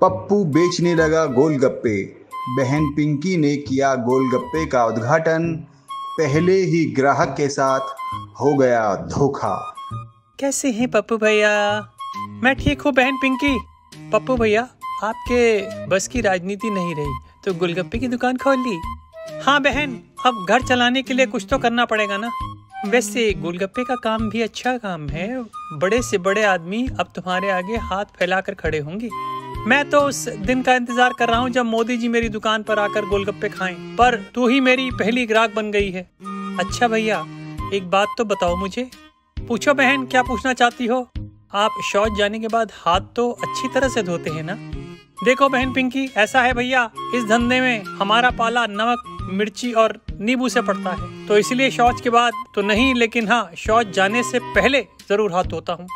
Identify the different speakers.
Speaker 1: पप्पू बेचने लगा गोलगप्पे। बहन पिंकी ने किया गोलगप्पे का उद्घाटन। पहले ही ग्राहक के साथ हो गया धोखा।
Speaker 2: कैसे हैं पप्पू भैया? मैं ठीक हूँ बहन पिंकी। पप्पू भैया, आपके बस की राजनीति नहीं रही तो गोलगप्पे की दुकान खोल ली। हाँ बहन, अब घर चलाने के लिए कुछ तो करना पड़ेगा ना। वैसे गोलगप्पे का काम भी अच्छा काम है। बड़े से बड़े आदमी अब तुम्हारे आगे हाथ फैलाकर खड़े होंगे। मैं तो उस दिन का इंतज़ार कर रहा हूँ जब मोदी जी मेरी दुकान पर आकर गोलगप्पे खाएँ। पर तू ही मेरी पहली ग्राहक बन गई है। अच्छा भैया, एक बात तो बताओ मुझे। पूछो बहन, क्या पूछना चाहती हो? आप शौच जाने के बाद हाथ तो अच्छी तरह से धोते हैं ना? देखो बहन पिंकी, ऐसा है भैया, इस धंधे में हमारा पाला नमक, मिर्ची और नींबू से पड़ता है। तो इसलिए शौच के बाद तो नहीं, लेकिन हाँ शौच जाने से पहले ज़रूर हाथ धोता हूँ?